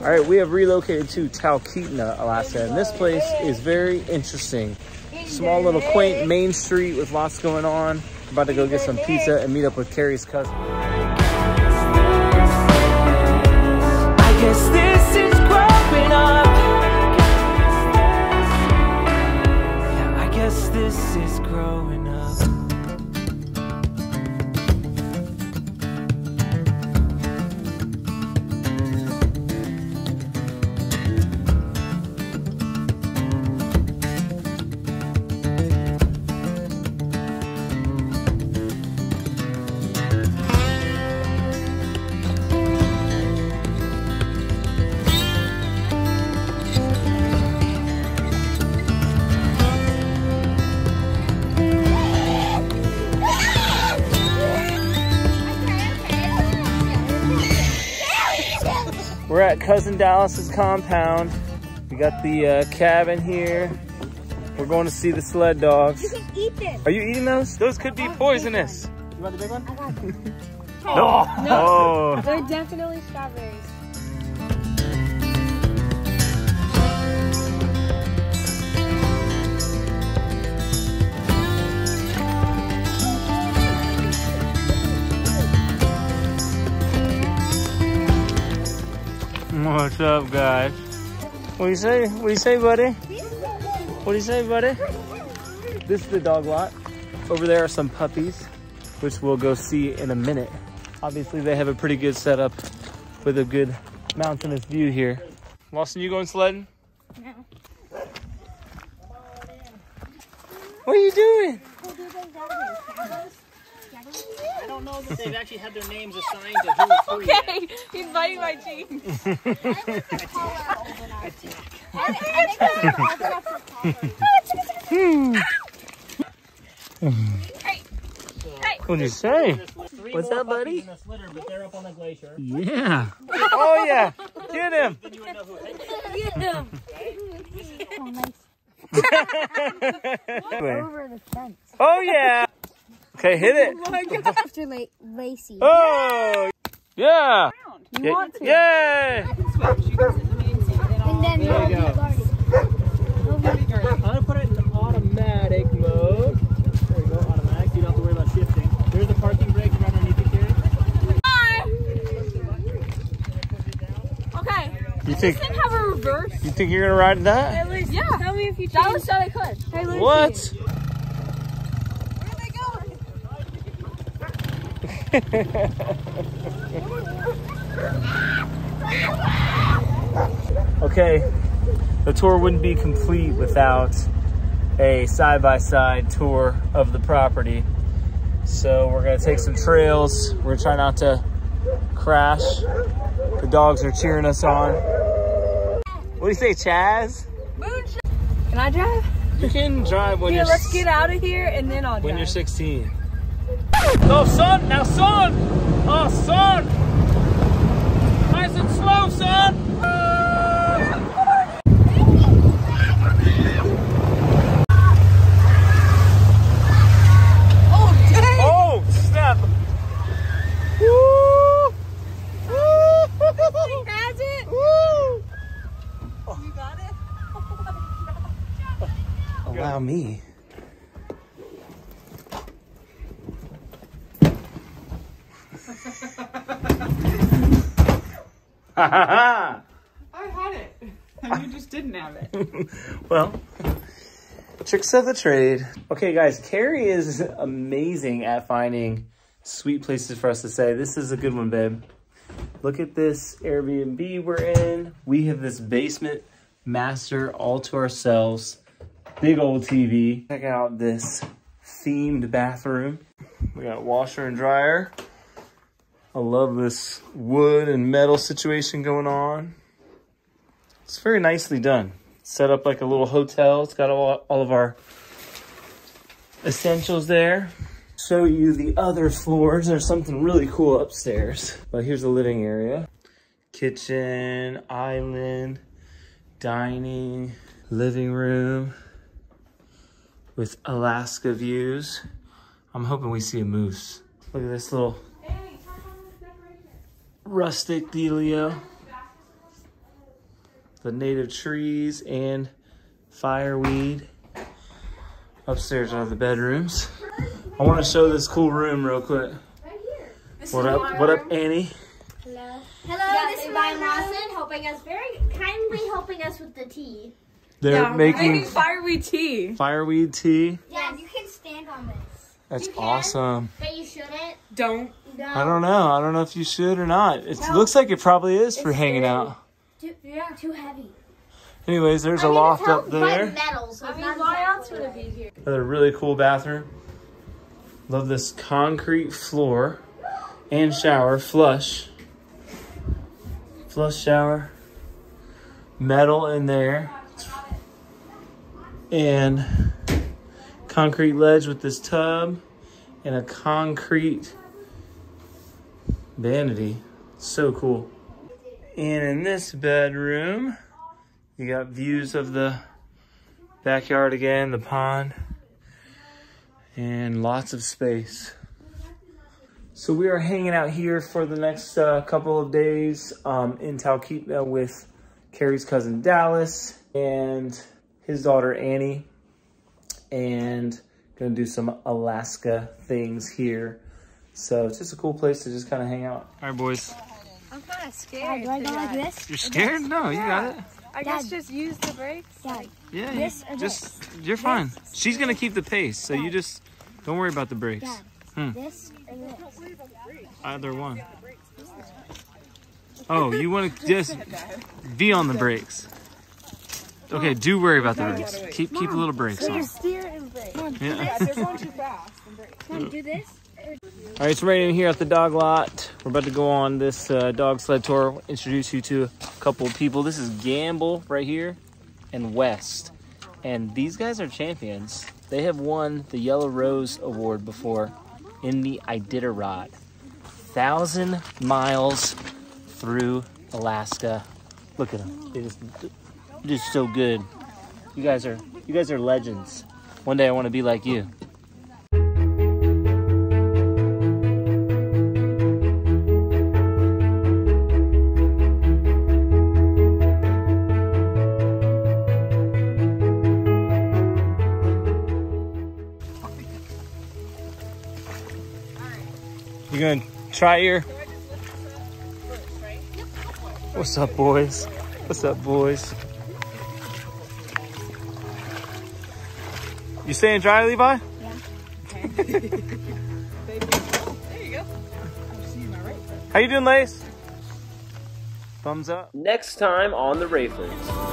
All right, we have relocated to Talkeetna, Alaska, and this place is very interesting. Small little quaint main street with lots going on. About to go get some pizza and meet up with Keri's cousin. We're at Cousin Dallas's compound. We got the uh, cabin here. We're going to see the sled dogs. You can eat them. Are you eating those? Those could be poisonous. You want the big one? I got them. No. Oh. They're definitely strawberries. What's up, guys? What do you say? What do you say, buddy? What do you say, buddy? This is the dog lot. Over there are some puppies, which we'll go see in a minute. Obviously, they have a pretty good setup with a good mountainous view here. Lawson, you going sledding? No. What are you doing? I don't know that they've actually had their names assigned to who who. Okay, he's biting my cheek. What do you say? What's more up, buddy? puppies in this litter, but they're up on the glacier. Yeah. Oh, yeah. Get him. Then you would know who it is. Over the fence. Oh, yeah. Okay, hit it. After La- Lacey. Oh, yeah. You want to? Yay. And then There you go. I'm gonna put it in automatic mode. There we go, automatic. You don't have to worry about shifting. There's the parking brake right underneath the carry. Okay. You think Doesn't have a reverse. you think you're gonna ride that? Yeah. Tell me if you Dallas said I could. Hey, Lucy. What? Where are they going? Okay, the tour wouldn't be complete without a side-by-side tour of the property. So we're gonna take some trails. We're gonna try not to crash. The dogs are cheering us on. What do you say, Chaz? Can I drive? You can drive when you're Yeah, let's get out of here and then I'll drive. when you're 16. Oh, son! Now, son! Oh, son! Nice and slow, son! Oh, snap! Woo! Woo! Has it? Woo! You got it? Allow me. I had it. And you just didn't have it. well, tricks of the trade. Okay, guys, Keri is amazing at finding sweet places for us to stay. This is a good one, babe. Look at this Airbnb we're in. We have this basement master all to ourselves. Big old TV. Check out this themed bathroom. We got washer and dryer. I love this wood and metal situation going on. It's very nicely done. Set up like a little hotel. It's got all, all of our essentials there. Show you the other floors. There's something really cool upstairs. But here's the living area. Kitchen, island, dining, living room with Alaska views. I'm hoping we see a moose. Look at this little rustic dealio. the native trees and fireweed. Upstairs are the bedrooms. I want to show this cool room real quick. What up? What up, Annie? Hello. Hello, this is Ryan Lawson helping us very kindly helping us with the tea. They're Making making fireweed tea. fireweed tea. Yeah, you can stand on this. That's You can. awesome. But you shouldn't. Don't. No. I don't know. I don't know if you should or not. It looks like it probably is for hanging out. Too, yeah, too heavy. Anyways, there's I a mean, loft up there. metal, so I mean, why else would it be here? Another really cool bathroom. Love this concrete floor and shower, flush. Flush shower. Metal in there. And concrete ledge with this tub and a concrete vanity. So cool. And in this bedroom, you got views of the backyard again, the pond, and lots of space. So we are hanging out here for the next uh, couple of days um, in Talkeetna with Keri's cousin Dallas and his daughter Annie, and gonna do some Alaska things here. So it's just a cool place to just kind of hang out. All right, boys. I'm kind of scared. do I go like this? You're scared? No, you got it. I guess just use the brakes. Dad, Yeah, This you or just you're fine. She's gonna keep the pace, so you just don't worry about the brakes. Dad. Hmm. this or this? Either one. Oh, you want to just be on the brakes. Okay, do worry about the brakes. Keep keep a little brakes on. steer and brake. Yeah. They're going too fast. come do this. All right, so right in here at the dog lot. We're about to go on this uh, dog sled tour. Introduce you to a couple of people. This is Gamble right here, and West, and these guys are champions. They have won the Yellow Rose Award before in the Iditarod. Thousand miles through Alaska. Look at them. They just, just so good. You guys are you guys are legends. One day I want to be like you. You gonna try your? What's up, boys? What's up, boys? You staying dry, Levi? There you go. How you doing, Lace? Thumbs up. Next time on the Rayfords.